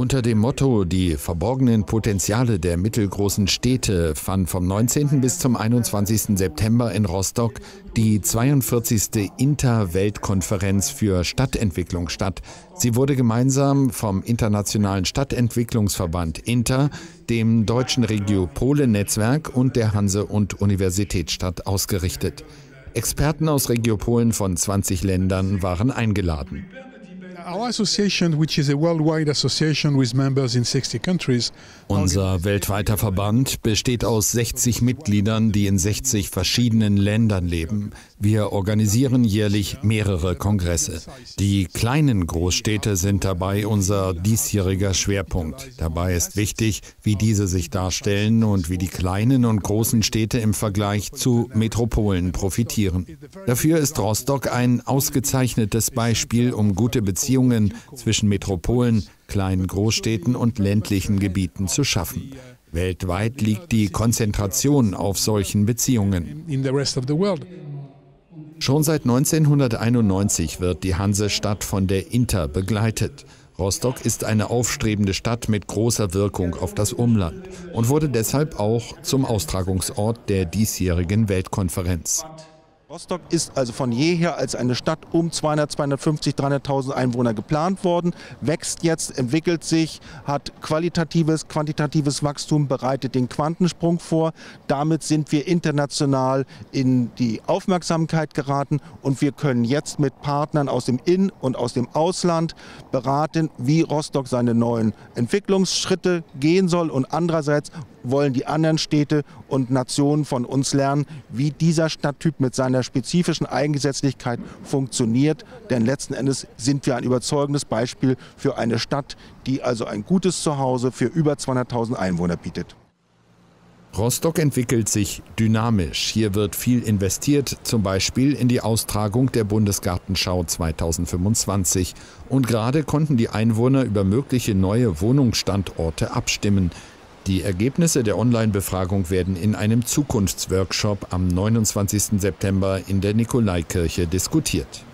Unter dem Motto Die verborgenen Potenziale der mittelgroßen Städte fand vom 19. bis zum 21. September in Rostock die 42. Inter-Weltkonferenz für Stadtentwicklung statt. Sie wurde gemeinsam vom Internationalen Stadtentwicklungsverband Inter, dem Deutschen Regiopole-Netzwerk und der Hanse- und Universitätsstadt ausgerichtet. Experten aus Regiopolen von 20 Ländern waren eingeladen. Unser weltweiter Verband besteht aus 60 Mitgliedern, die in 60 verschiedenen Ländern leben. Wir organisieren jährlich mehrere Kongresse. Die kleinen Großstädte sind dabei unser diesjähriger Schwerpunkt. Dabei ist wichtig, wie diese sich darstellen und wie die kleinen und großen Städte im Vergleich zu Metropolen profitieren. Dafür ist Rostock ein ausgezeichnetes Beispiel, um gute Beziehungen zwischen Metropolen, kleinen Großstädten und ländlichen Gebieten zu schaffen. Weltweit liegt die Konzentration auf solchen Beziehungen. Schon seit 1991 wird die Hansestadt von der Inter begleitet. Rostock ist eine aufstrebende Stadt mit großer Wirkung auf das Umland und wurde deshalb auch zum Austragungsort der diesjährigen Weltkonferenz. Rostock ist also von jeher als eine Stadt um 200, 250, 300.000 Einwohner geplant worden, wächst jetzt, entwickelt sich, hat qualitatives, quantitatives Wachstum, bereitet den Quantensprung vor. Damit sind wir international in die Aufmerksamkeit geraten und wir können jetzt mit Partnern aus dem In- und aus dem Ausland beraten, wie Rostock seine neuen Entwicklungsschritte gehen soll und andererseits wollen die anderen Städte und Nationen von uns lernen, wie dieser Stadttyp mit seiner spezifischen Eigengesetzlichkeit funktioniert. Denn letzten Endes sind wir ein überzeugendes Beispiel für eine Stadt, die also ein gutes Zuhause für über 200.000 Einwohner bietet. Rostock entwickelt sich dynamisch. Hier wird viel investiert, zum Beispiel in die Austragung der Bundesgartenschau 2025. Und gerade konnten die Einwohner über mögliche neue Wohnungsstandorte abstimmen. Die Ergebnisse der Online-Befragung werden in einem Zukunftsworkshop am 29. September in der Nikolaikirche diskutiert.